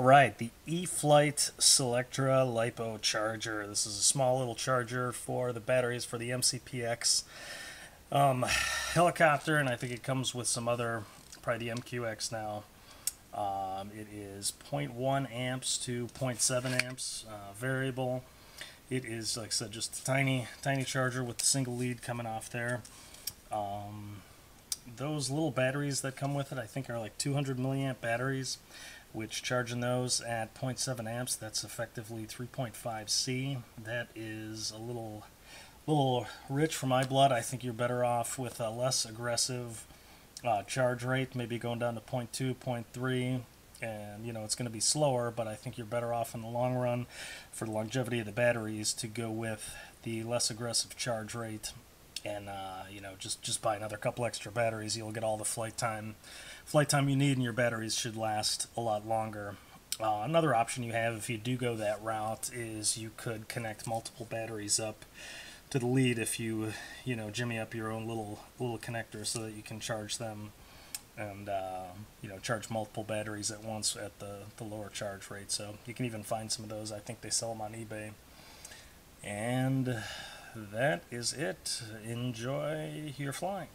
All right, the E-flite Celectra LiPo charger. This is a small little charger for the batteries for the MCPX um, helicopter, and I think it comes with some other, probably the MQX now. Um, it is 0.1 amps to 0.7 amps, uh, variable. It is, like I said, just a tiny, tiny charger with a single lead coming off there. Um, those little batteries that come with it, I think, are like 200 milliamp batteries which charging those at 0.7 amps, that's effectively 3.5 C. That is a little, little rich for my blood. I think you're better off with a less aggressive uh, charge rate, maybe going down to 0.2, 0.3, and you know it's going to be slower, but I think you're better off in the long run for the longevity of the batteries to go with the less aggressive charge rate and uh, you know just just buy another couple extra batteries. You'll get all the flight time flight time you need and your batteries should last a lot longer. Uh, another option you have if you do go that route is you could connect multiple batteries up to the lead if you you know jimmy up your own little little connector so that you can charge them and uh, you know charge multiple batteries at once at the, the lower charge rate. So you can even find some of those. I think they sell them on eBay. And that is it. Enjoy your flying.